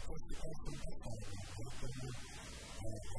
of course, the question is, uh,